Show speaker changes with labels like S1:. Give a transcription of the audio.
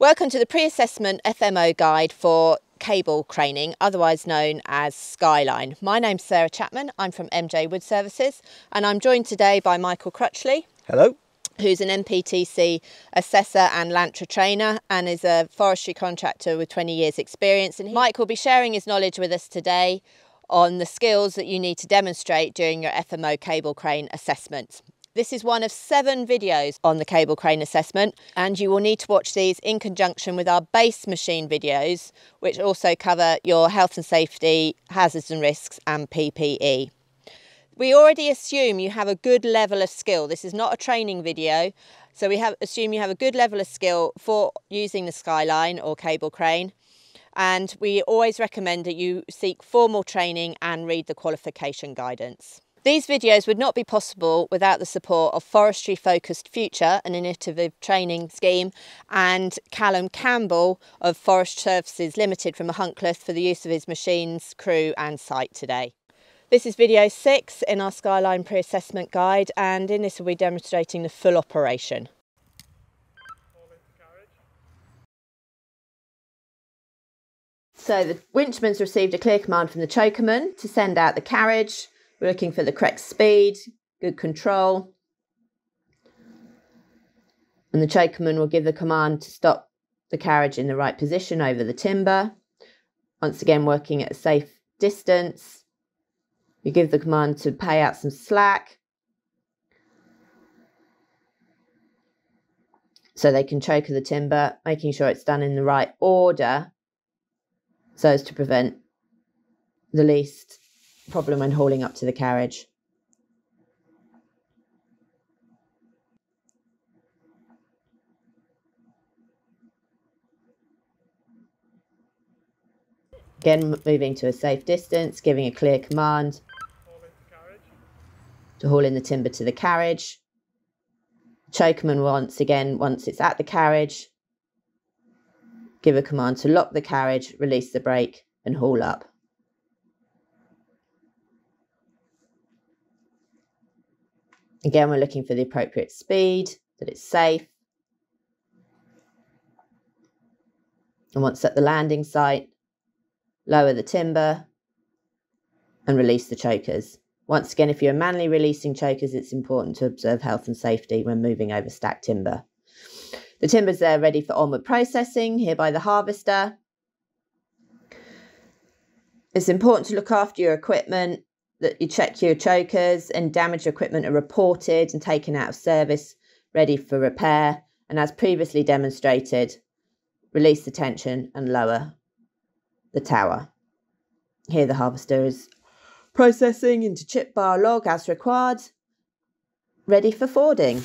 S1: Welcome to the pre-assessment FMO guide for cable craning, otherwise known as Skyline. My name's Sarah Chapman, I'm from MJ Wood Services and I'm joined today by Michael Crutchley.
S2: Hello.
S1: Who's an NPTC assessor and LANTRA trainer and is a forestry contractor with 20 years experience. And Mike will be sharing his knowledge with us today on the skills that you need to demonstrate during your FMO cable crane assessment. This is one of seven videos on the cable crane assessment and you will need to watch these in conjunction with our base machine videos which also cover your health and safety, hazards and risks and PPE. We already assume you have a good level of skill. This is not a training video so we have assume you have a good level of skill for using the skyline or cable crane and we always recommend that you seek formal training and read the qualification guidance. These videos would not be possible without the support of Forestry Focused Future, an innovative training scheme, and Callum Campbell of Forest Services Limited from Huncliffe for the use of his machines, crew and site today. This is video six in our Skyline pre-assessment guide and in this we'll be demonstrating the full operation. So the winchman's received a clear command from the chokerman to send out the carriage we're looking for the correct speed, good control. And the chokerman will give the command to stop the carriage in the right position over the timber. Once again, working at a safe distance. You give the command to pay out some slack. So they can choker the timber, making sure it's done in the right order so as to prevent the least problem when hauling up to the carriage. Again, moving to a safe distance, giving a clear command to haul in the timber to the carriage. Chokerman once again, once it's at the carriage, give a command to lock the carriage, release the brake and haul up. Again, we're looking for the appropriate speed, that it's safe. And once at the landing site, lower the timber and release the chokers. Once again, if you're manually releasing chokers, it's important to observe health and safety when moving over stacked timber. The timber's there ready for onward processing here by the harvester. It's important to look after your equipment that you check your chokers and damaged equipment are reported and taken out of service, ready for repair. And as previously demonstrated, release the tension and lower the tower. Here the harvester is processing into chip bar log as required, ready for forwarding.